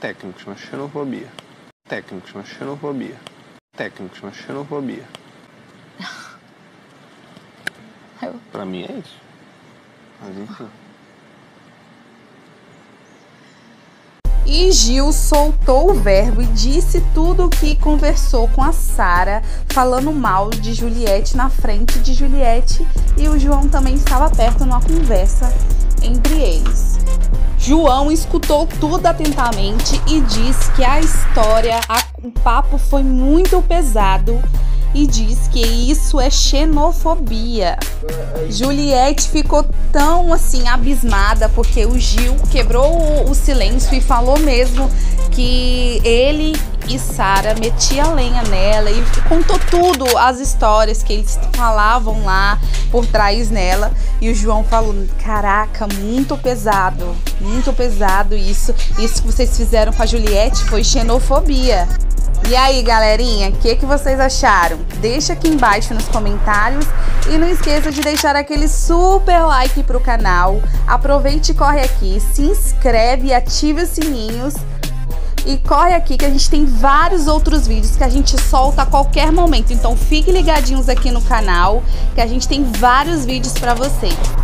Técnicos na xenofobia. Técnicos na xenofobia. Técnicos na xenofobia. Pra mim é isso. Mas enfim. E Gil soltou o verbo e disse tudo o que conversou com a Sara, falando mal de Juliette na frente de Juliette, e o João também estava perto numa conversa entre eles. João escutou tudo atentamente e disse que a história, a, o papo foi muito pesado e diz que isso é xenofobia. Juliette ficou tão assim abismada porque o Gil quebrou o, o silêncio e falou mesmo que ele e Sara metia lenha nela e contou tudo as histórias que eles falavam lá por trás nela e o João falou: "Caraca, muito pesado, muito pesado isso. Isso que vocês fizeram com a Juliette foi xenofobia". E aí, galerinha, o que, que vocês acharam? Deixa aqui embaixo nos comentários e não esqueça de deixar aquele super like pro canal. Aproveite e corre aqui, se inscreve e ative os sininhos. E corre aqui que a gente tem vários outros vídeos que a gente solta a qualquer momento. Então fiquem ligadinhos aqui no canal que a gente tem vários vídeos para vocês.